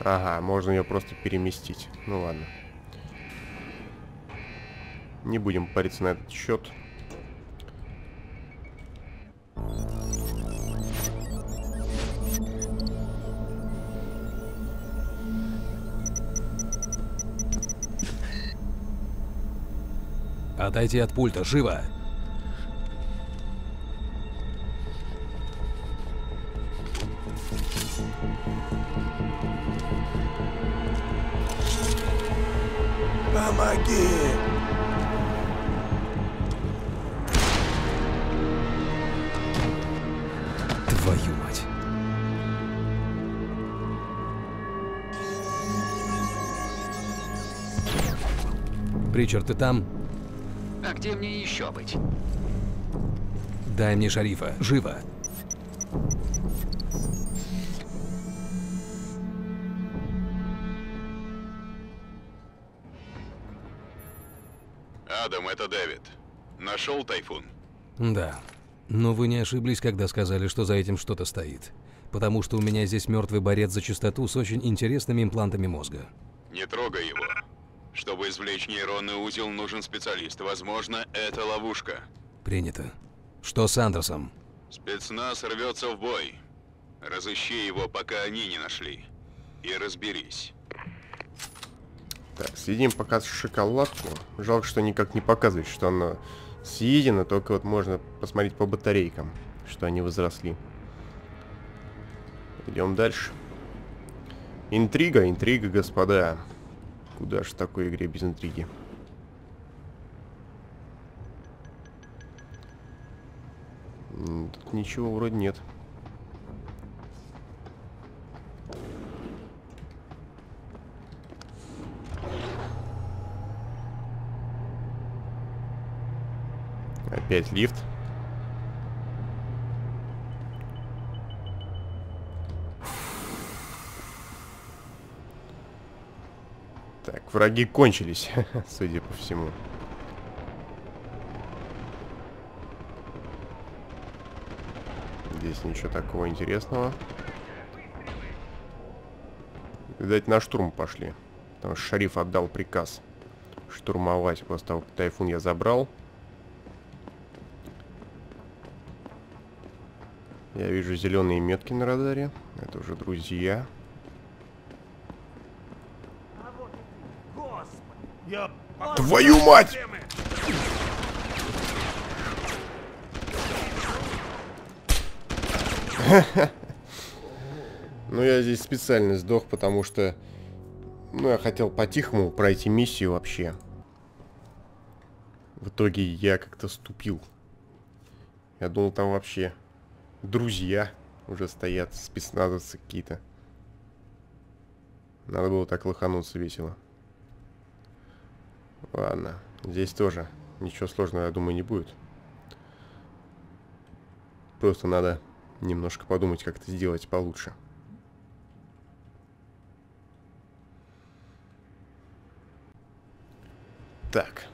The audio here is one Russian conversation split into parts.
Ага, можно ее просто переместить. Ну ладно. Не будем париться на этот счет. Отойти от пульта, живо! Помоги! Твою мать. Причард, ты там? А где мне еще быть? Дай мне шарифа. Живо. Адам, это Дэвид. Нашел тайфун? Да. Но вы не ошиблись, когда сказали, что за этим что-то стоит. Потому что у меня здесь мертвый борец за чистоту с очень интересными имплантами мозга. Не трогай его. Чтобы извлечь нейронный узел, нужен специалист. Возможно, это ловушка. Принято. Что с Андерсом? Спецназ рвется в бой. Разыщи его, пока они не нашли. И разберись. Так, съедим пока шоколадку. Жалко, что никак не показывает, что она съедена, только вот можно посмотреть по батарейкам, что они возросли. Идем дальше. Интрига, интрига, господа. Куда ж в такой игре без интриги? Тут ничего вроде нет. Опять лифт. Так, враги кончились, судя по всему. Здесь ничего такого интересного. Видать, на штурм пошли. Потому что шариф отдал приказ штурмовать после того, как тайфун я забрал. Я вижу зеленые метки на радаре. Это уже друзья. Твою мать! Ну, я здесь специально сдох, потому что... Ну, я хотел по-тихому пройти миссию вообще. В итоге я как-то ступил. Я думал, там вообще друзья уже стоят, спецназовцы какие-то. Надо было так лохануться весело. Ладно, здесь тоже ничего сложного, я думаю, не будет. Просто надо немножко подумать, как это сделать получше. Так.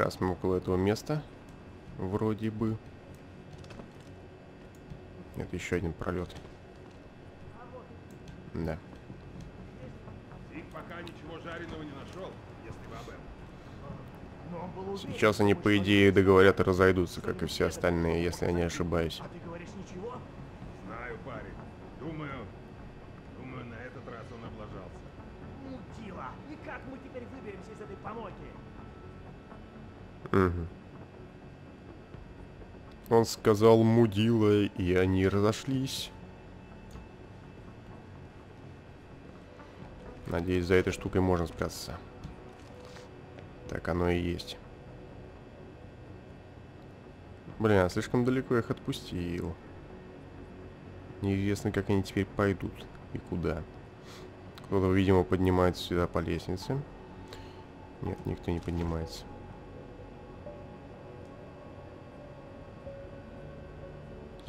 Как раз мы около этого места. Вроде бы. Это еще один пролет. Да. Ты пока ничего жареного не нашел, если вы об этом. Но он был уверен, Сейчас они, по идее, договорят и разойдутся, как и все остальные, если я не ошибаюсь. А ты говоришь ничего? Знаю, парень. Думаю... Думаю, на этот раз он облажался. Мудила. И как мы теперь выберемся из этой помойки? Мгм. Он сказал мудила, и они разошлись. Надеюсь, за этой штукой можно спрятаться. Так оно и есть. Блин, а слишком далеко их отпустил. Неизвестно, как они теперь пойдут и куда. Кто-то, видимо, поднимается сюда по лестнице. Нет, никто не поднимается.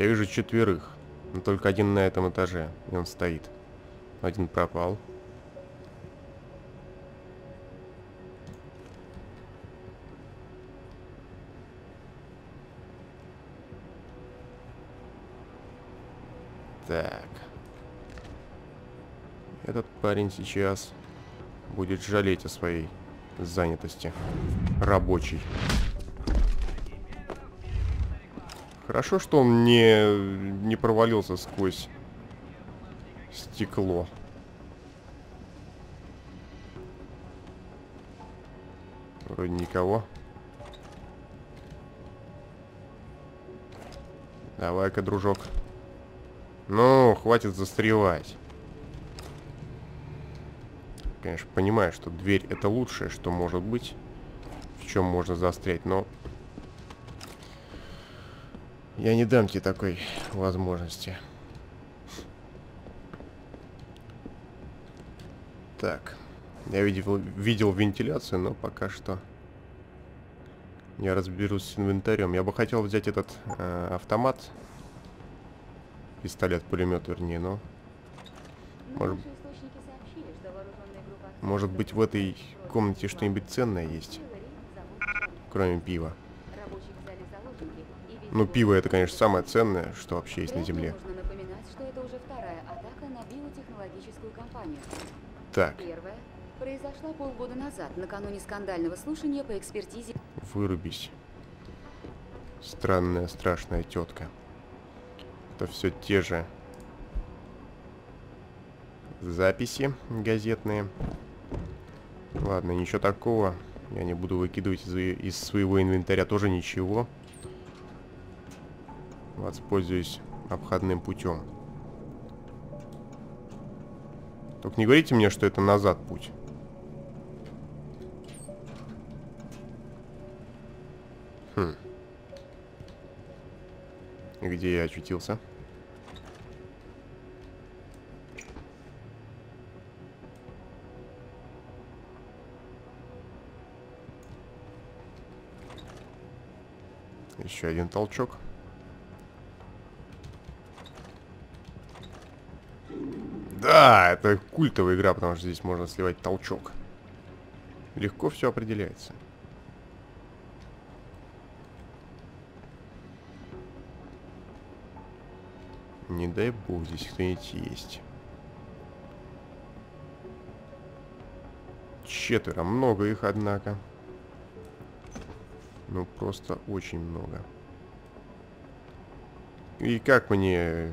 Я вижу четверых, но только один на этом этаже, и он стоит. Один пропал. Так. Этот парень сейчас будет жалеть о своей занятости рабочей. Хорошо, что он не, не провалился сквозь стекло. Вроде никого. Давай-ка, дружок. Ну, хватит застревать. Конечно, понимаю, что дверь это лучшее, что может быть. В чем можно застрять, но... Я не дам тебе такой возможности. Так. Я видел, видел вентиляцию, но пока что я разберусь с инвентарем. Я бы хотел взять этот э, автомат. Пистолет-пулемет, вернее, но... Может, может быть, в этой комнате что-нибудь ценное есть? Кроме пива. Ну, пиво это, конечно, самое ценное, что вообще есть на Земле. Так. Первая произошла полгода назад, накануне скандального слушания по экспертизе. Вырубись. Странная, страшная тетка. Это все те же записи газетные. Ладно, ничего такого. Я не буду выкидывать из, из своего инвентаря тоже ничего. Воспользуюсь обходным путем. Только не говорите мне, что это назад путь. Хм. Где я очутился? Еще один толчок. Да, это культовая игра, потому что здесь можно сливать толчок. Легко все определяется. Не дай бог, здесь кто-нибудь есть. Четверо. Много их, однако. Ну, просто очень много. И как мне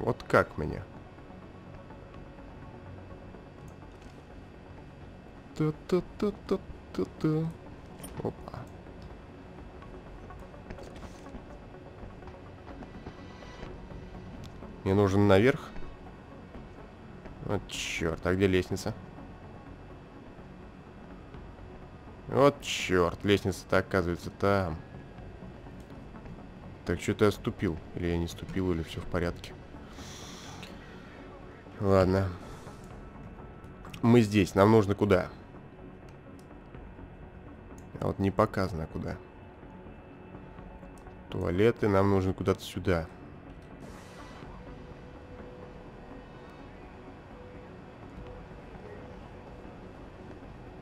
Вот как мне? Та-та-та-та-та-та. Опа. Мне нужен наверх. Вот черт, а где лестница? Вот черт, лестница-то оказывается там. Так, что-то я ступил. Или я не ступил, или все в порядке. Ладно. Мы здесь. Нам нужно куда? А вот не показано куда. Туалеты. Нам нужно куда-то сюда.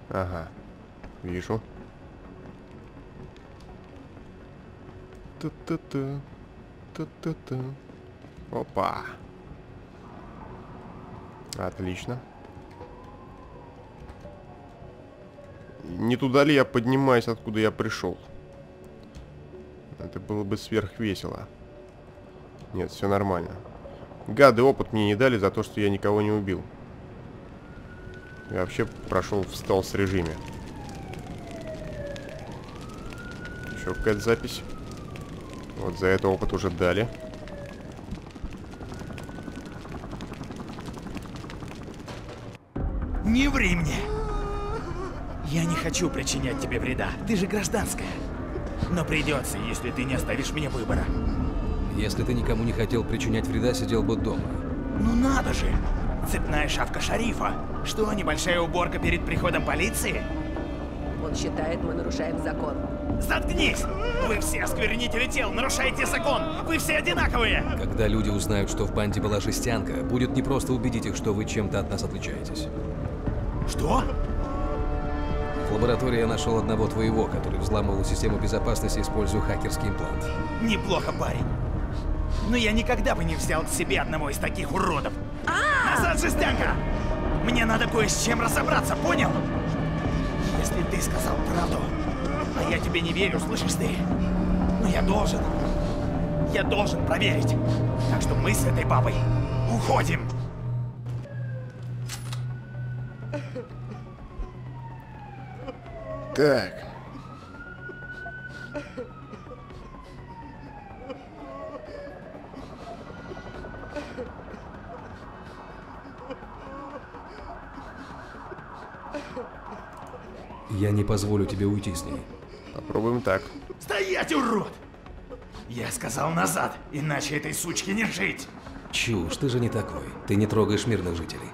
Ага. Вижу. Та-та-та. Та-та-та. Опа. Отлично. Не туда ли я поднимаюсь, откуда я пришел? Это было бы сверхвесело. Нет, все нормально. Гады опыт мне не дали за то, что я никого не убил. Я вообще прошел в стелс режиме. Еще какая-то запись. Вот за это опыт уже дали. Не ври мне! Я не хочу причинять тебе вреда. Ты же гражданская. Но придется, если ты не оставишь мне выбора. Если ты никому не хотел причинять вреда, сидел бы дома. Ну надо же! Цепная шавка шарифа. Что, небольшая уборка перед приходом полиции? Он считает, мы нарушаем закон. Заткнись! Вы все осквернители тел, нарушаете закон! Вы все одинаковые! Когда люди узнают, что в банде была жестянка, будет непросто убедить их, что вы чем-то от нас отличаетесь. Что? В лаборатории я нашел одного твоего, который взламывал систему безопасности, используя хакерский имплант. Неплохо, парень. Но я никогда бы не взял к себе одного из таких уродов. Назад, жестянка! Мне надо кое с чем разобраться, понял? Если ты сказал правду, а я тебе не верю, слышишь ты? Но я должен. Я должен проверить. Так что мы с этой бабой уходим. Так. Я не позволю тебе уйти с ней. Попробуем так. Стоять, урод! Я сказал назад, иначе этой сучке не жить. Чушь, ты же не такой. Ты не трогаешь мирных жителей.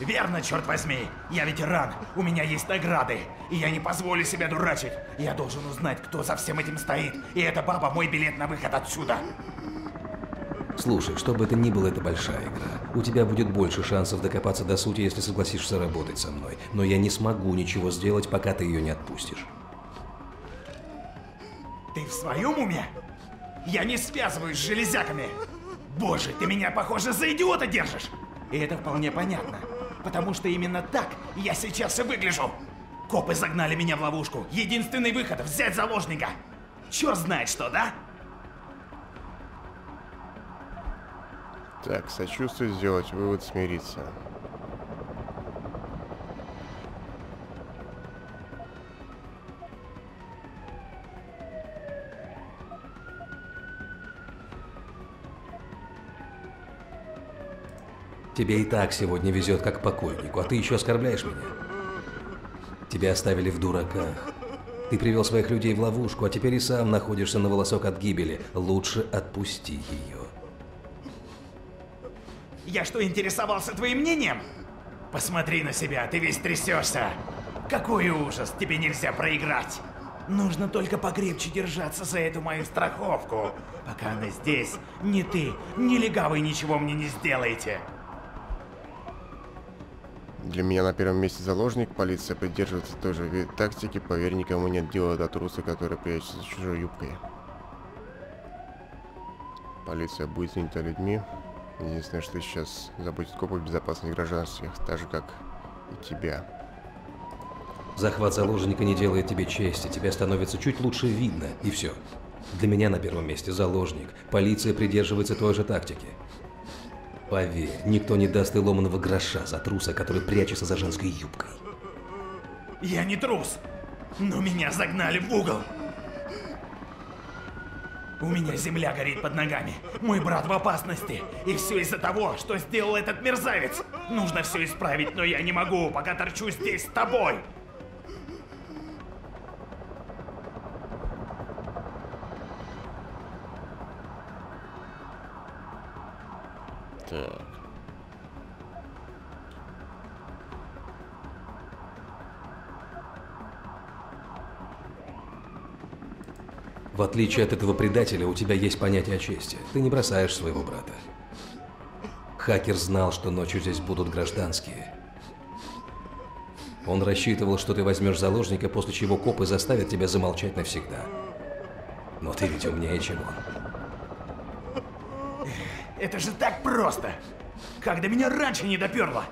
Верно, черт возьми. Я ветеран, у меня есть награды, и я не позволю себя дурачить. Я должен узнать, кто за всем этим стоит, и эта баба мой билет на выход отсюда. Слушай, что бы это ни было, это большая игра. У тебя будет больше шансов докопаться до сути, если согласишься работать со мной. Но я не смогу ничего сделать, пока ты ее не отпустишь. Ты в своем уме? Я не связываюсь с железяками. Боже, ты меня, похоже, за идиота держишь. И это вполне понятно. Потому что именно так я сейчас и выгляжу. Копы загнали меня в ловушку. Единственный выход — взять заложника. Черт знает что, да? Так, сочувствие сделать, вывод смириться. Тебе и так сегодня везет как покойнику, а ты еще оскорбляешь меня. Тебя оставили в дураках. Ты привел своих людей в ловушку, а теперь и сам находишься на волосок от гибели. Лучше отпусти ее. Я что, интересовался твоим мнением? Посмотри на себя, ты весь трясешься. Какой ужас, тебе нельзя проиграть. Нужно только покрепче держаться за эту мою страховку. Пока она здесь, ни ты, ни легавый ничего мне не сделаете. Для меня на первом месте заложник, полиция придерживается той же тактики, поверь, никому нет дела до труса, который прячется за чужой юбкой. Полиция будет занята людьми. Единственное, что сейчас заботит копов безопасность гражданских, так же, как и тебя. Захват заложника не делает тебе чести, тебя становится чуть лучше видно, и все. Для меня на первом месте заложник. Полиция придерживается той же тактики. Поверь, никто не даст и ломаного гроша за труса, который прячется за женской юбкой. Я не трус, но меня загнали в угол. У меня земля горит под ногами. Мой брат в опасности. И все из-за того, что сделал этот мерзавец. Нужно все исправить, но я не могу, пока торчу здесь с тобой. Так. В отличие от этого предателя, у тебя есть понятие о чести. Ты не бросаешь своего брата. Хакер знал, что ночью здесь будут гражданские. Он рассчитывал, что ты возьмешь заложника, после чего копы заставят тебя замолчать навсегда. Но ты ведь умнее, чем он. Это же так просто. Как до меня раньше не доперло.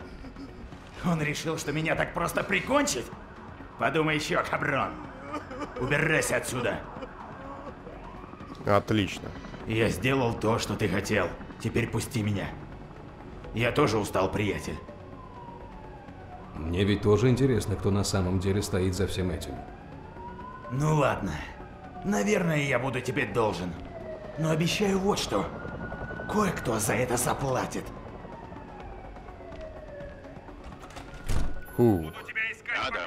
Он решил, что меня так просто прикончить? Подумай еще, каброн. Убирайся отсюда. Отлично. Я сделал то, что ты хотел. Теперь пусти меня. Я тоже устал, приятель. Мне ведь тоже интересно, кто на самом деле стоит за всем этим. Ну ладно. Наверное, я буду тебе должен. Но обещаю вот что. Кое-кто за это заплатит. Фу. Адам.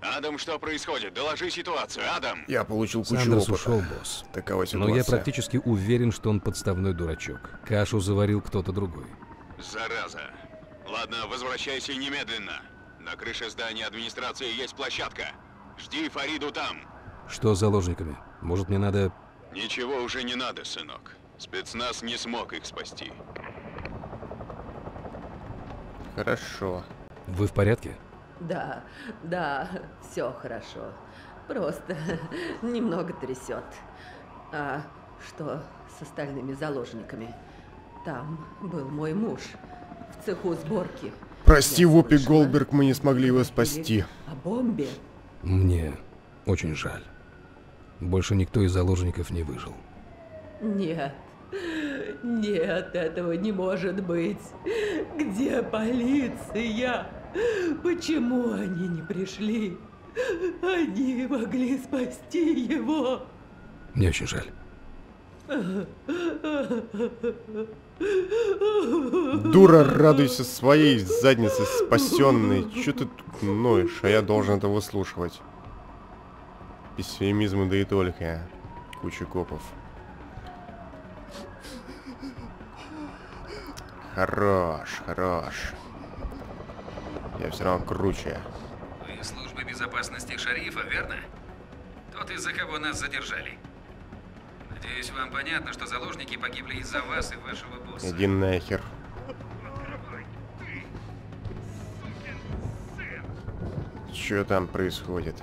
Адам, что происходит? Доложи ситуацию, Адам. Я получил кучу Сандерс опыта. ушел, босс. Такова ситуация. Но я практически уверен, что он подставной дурачок. Кашу заварил кто-то другой. Зараза. Ладно, возвращайся немедленно. На крыше здания администрации есть площадка. Жди Фариду там. Что с заложниками? Может, мне надо... Ничего уже не надо, сынок. Спецназ не смог их спасти. Хорошо. Вы в порядке? Да, да, все хорошо. Просто немного трясет. А что с остальными заложниками? Там был мой муж в цеху сборки. Прости, Я Вопи слышала, Голдберг, мы не смогли его спасти. О бомбе. Мне очень жаль. Больше никто из заложников не выжил. Нет, нет, этого не может быть. Где полиция? Почему они не пришли? Они могли спасти его. Мне очень жаль. Дура, радуйся своей заднице спасенной. Че ты тут ноешь, а я должен это выслушивать? Пессимизм да и только. Куча копов. Хорош, хорош. Я все равно круче. Вы из службы безопасности шарифа, верно? Тот, из-за кого нас задержали. Надеюсь, вам понятно, что заложники погибли из-за вас и вашего босса. Иди нахер. Что там происходит?